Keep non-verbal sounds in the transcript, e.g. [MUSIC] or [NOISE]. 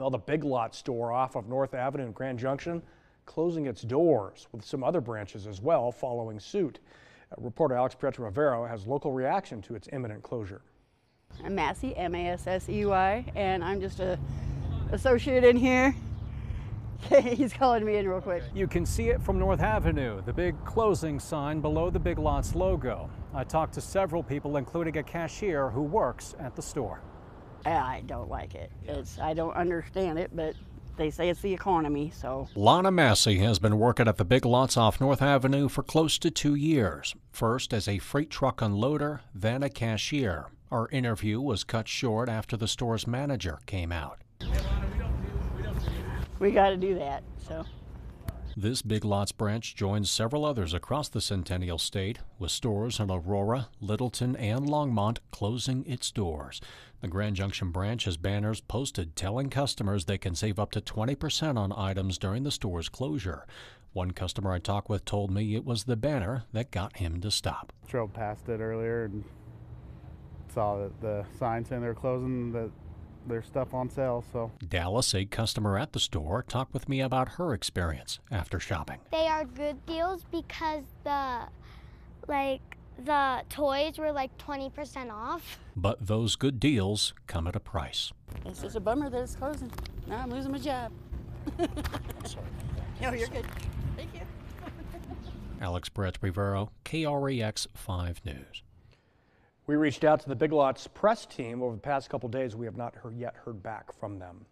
Well, the Big Lot store off of North Avenue in Grand Junction closing its doors, with some other branches as well following suit. Uh, reporter Alex Pietro Rivero has local reaction to its imminent closure. I'm Massey, M-A-S-S-E-Y, and I'm just a associate in here. [LAUGHS] He's calling me in real quick. You can see it from North Avenue, the big closing sign below the Big Lots logo. I talked to several people, including a cashier who works at the store. I don't like it. It's I don't understand it, but they say it's the economy, so. Lana Massey has been working at the Big Lots off North Avenue for close to two years. First as a freight truck unloader, then a cashier. Our interview was cut short after the store's manager came out. We got to do that, so. This Big Lots branch joins several others across the Centennial State, with stores in Aurora, Littleton, and Longmont closing its doors. The Grand Junction branch has banners posted telling customers they can save up to 20% on items during the store's closure. One customer I talked with told me it was the banner that got him to stop. Drove past it earlier and saw that the sign saying they're closing the their stuff on sale. So Dallas, a customer at the store, talked with me about her experience after shopping. They are good deals because the like the toys were like 20% off. But those good deals come at a price. It's just a bummer that it's closing. Now I'm losing my job. [LAUGHS] no, you're good. Thank you. Alex Brett Rivero, KREX 5 News. We reached out to the Big Lots press team over the past couple days. We have not heard, yet heard back from them.